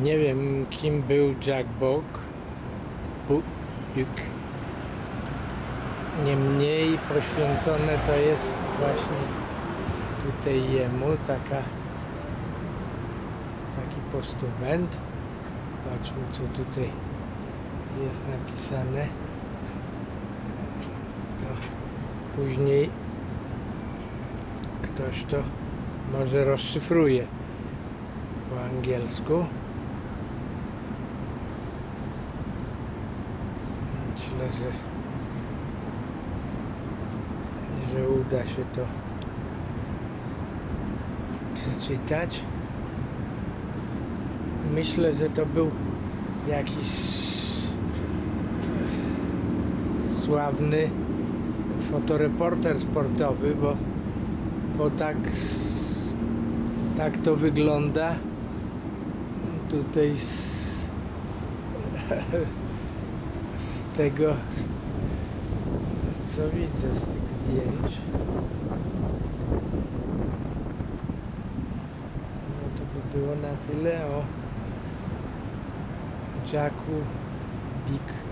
Nie wiem kim był Jack. Bu- Buk. Niemniej poświęcone to jest właśnie tutaj jemu taka taki postument. Patrzmy co tutaj jest napisane. To później ktoś to może rozszyfruje po angielsku. Myślę, że, że uda się to przeczytać. Myślę, że to był jakiś e, sławny fotoreporter sportowy, bo, bo tak, tak to wygląda tutaj z tego co widzę z tych zdjęć. No to by było na tyle o Jacku Big